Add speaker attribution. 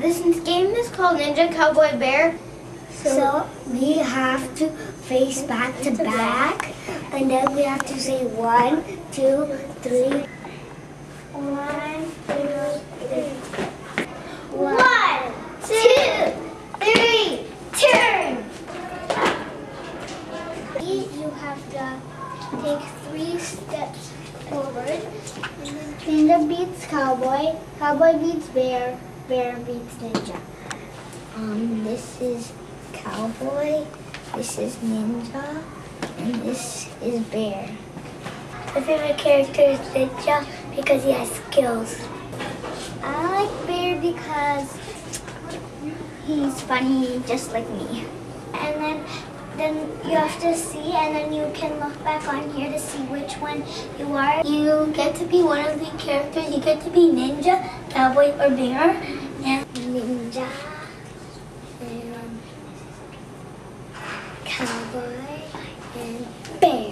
Speaker 1: This game is called Ninja Cowboy Bear.
Speaker 2: So we have to face back to back, and then we have to say one, two, three. One, two, three.
Speaker 1: One, two, three, turn!
Speaker 2: You have to take three steps forward. Ninja beats cowboy, cowboy beats bear, bear beats ninja. Um, this is cowboy, this is ninja, and this is bear. My favorite character is ninja because he has skills. I like bear because he's funny just like me. And then then you have to see and then you can look back on here to see which one you are. You get to be one of the characters. You get to be ninja, cowboy, or bear. And ninja and cowboy and bear.